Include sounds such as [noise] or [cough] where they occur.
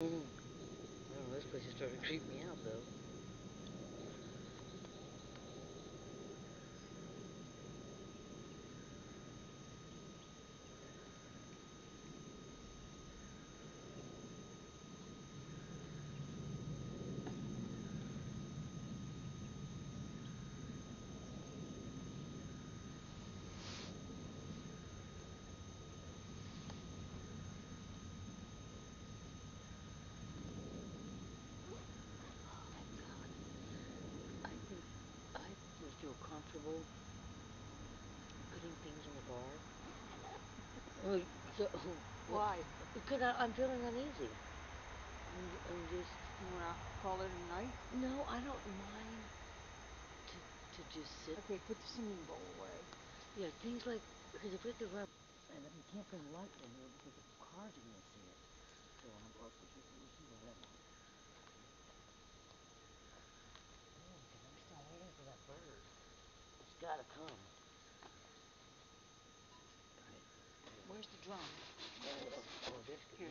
I don't know, this place is starting to creep me out though. Oh my god. I think I would feel comfortable putting things in the bar. Well, so, [laughs] Why? Because I, I'm feeling uneasy. I'm, I'm just. You wanna call it a night? No, I don't mind to to just sit. Okay, put the singing bowl away. Yeah, things like because if we have to run, and if we can't bring light in here because the cars are gonna see it. So I'm or we can we can go that way. Oh, I'm still waiting for that bird. It's gotta come. Where's the drum? Oh, oh, this. Here